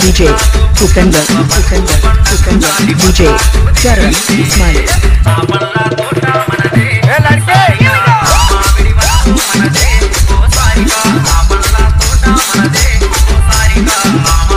DJ चुकंदर चुकंदर चुकंदर डीजे चरण इस्माइल। I'm